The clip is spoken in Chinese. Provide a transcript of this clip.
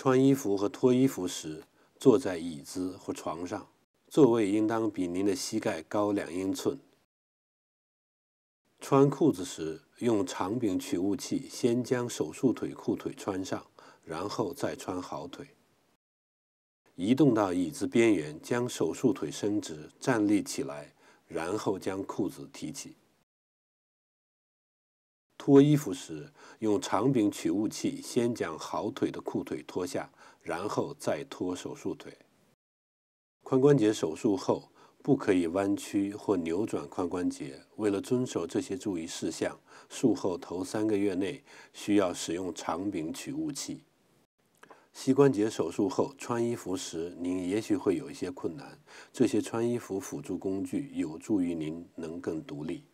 穿衣服和脱衣服时，坐在椅子或床上，座位应当比您的膝盖高两英寸。穿裤子时，用长柄取物器先将手术腿裤腿穿上，然后再穿好腿。移动到椅子边缘，将手术腿伸直，站立起来，然后将裤子提起。脱衣服时，用长柄取物器先将好腿的裤腿脱下，然后再脱手术腿。髋关节手术后不可以弯曲或扭转髋关节。为了遵守这些注意事项，术后头三个月内需要使用长柄取物器。膝关节手术后穿衣服时，您也许会有一些困难。这些穿衣服辅助工具有助于您能更独立。